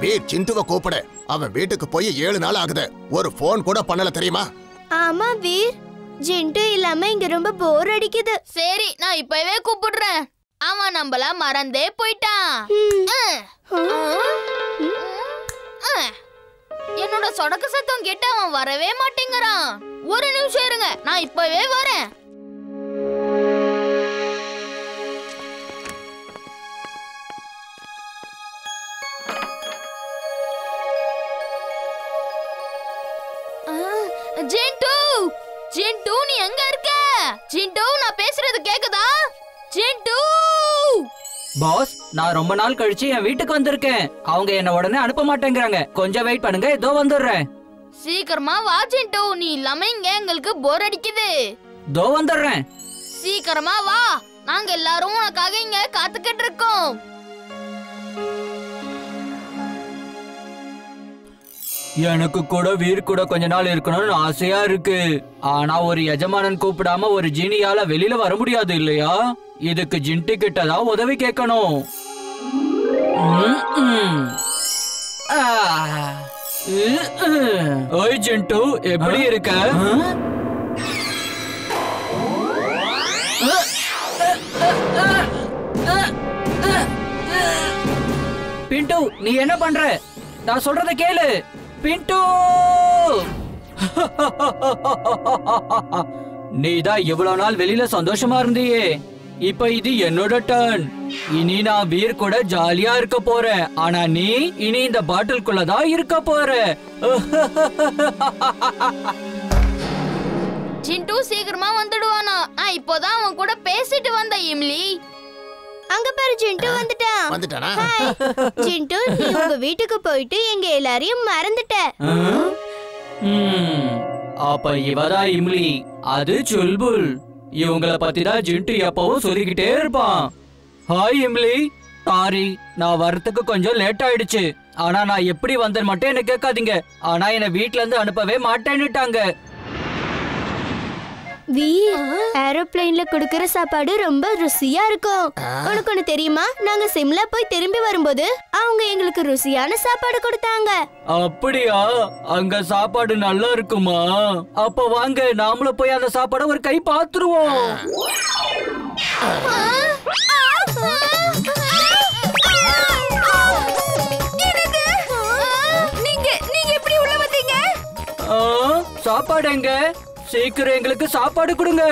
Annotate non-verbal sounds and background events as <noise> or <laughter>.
வீர் சிண்டுவை கூப்பிடு. அவன் வீட்டுக்கு போய் ஏழு நாள் ஆகுது. ஒரு ஃபோன் கூட பண்ணல தெரியுமா? ஆமா வீர். ஜிண்டு இல்லாம இங்க ரொம்ப போர் அடிக்குது. சரி நான் இப்பவே கூப்பிடுறேன். அவன் நம்மள மறந்தே போயிட்டான். என்னோட சொடக்கு சத்தம் கேட்டு அவன் வரவே மாட்டேங்கிறான். ஒரு நிமிஷம் இருங்க நான் இப்பவே வரேன். ஜிண்டு ஜிண்டு நீ எங்க இருக்க? ஜிண்டு நான் பேசுறது கேக்குதா? ஜிண்டு பாஸ் நான் ரொம்ப நாள் கழிச்சு என் வீட்டுக்கு வந்திருக்கேன். அவங்க என்ன உடனே அனுப்ப மாட்டேங்கிறாங்க. கொஞ்சம் வெயிட் பண்ணுங்க இதோ வந்துடுறேன். சீக்கிரமா வா ஜிண்டு நீ இல்லாம இங்க எங்களுக்கு போர் அடிக்குது. இதோ வந்துடுறேன். சீக்கிரமா வா. நாங்க எல்லாரும் உனக்காக இங்க காத்துக்கிட்டு இருக்கோம். எனக்கு கூட வீர் கூட கொஞ்ச நாள் இருக்கணும்னு ஆசையா இருக்கு. ஆனா ஒரு எஜமானன் கூப்பிடாம ஒரு ஜீனியால வெளியில வர முடியாது இல்லையா? இதுக்கு ஜின்டி கிட்ட தான் உதவி கேட்கணும். ஓய் ஜின்டு எப்படி இருக்க? பிண்டு நீ என்ன பண்ற? நான் சொல்றத கேளு. பிண்டு! <laughs> நீதான் இவ்வளவு நாள் வெளியில சந்தோஷமா இருந்தியே. இப்ப இது என்னோட டர்ன் இனி நான் வீர் கூட ஜாலியா இருக்க போறேன். ஆனா நீ இனி இந்த பாட்டில்குள்ளதான் இருக்க போற. சிண்டு சீக்கிரமா வந்துடுவானா. நான் இப்போதான் அவன் கூட பேசிட்டு வந்த இம்லி. அங்க பாரு ஜிண்டு வந்துட்டான். வந்துட்டானா? ஜிண்டு நீ உங்க வீட்டுக்கு போயிட்டு எங்க எல்லாரையும் மறந்துட்ட. அப்ப இவதான் இம்லி? அது சுல்புல். இவங்கள பத்தி தான் ஜிண்டு எப்பவும் சொல்லிக்கிட்டே இருப்பான். ஹாய் இம்லி. சாரி நான் வரத்துக்கு கொஞ்சம் லேட் ஆயிடுச்சு. ஆனா நான் எப்படி வந்தேன் மட்டும் என்ன கேட்காதீங்க. ஆனா என்ன வீட்ல இருந்து அனுப்பவே மாட்டேன்னுட்டாங்க. வீர் ஏரோப்ளேன்ல குடுக்கற சாப்பாடு ரொம்ப ருசியா இருக்கும் உனக்கு ஒண்ணு தெரியுமா நாங்க சிம்லா போய் திரும்பி வரும்போது அவங்க எங்களுக்கு ருசியான சாப்பாடு கொடுத்தாங்க அப்படியா அங்க சாப்பாடு நல்லா இருக்குமா அப்ப வாங்க நாமளும் போய் அந்த சாப்பாட ஒரு கை பாத்துருவோம் நீங்க நீங்க எப்படி உள்ள வந்தீங்க ஆ, சாப்பாடு எங்க சீக்கிரம் எங்களுக்கு சாப்பாடு கொடுங்க.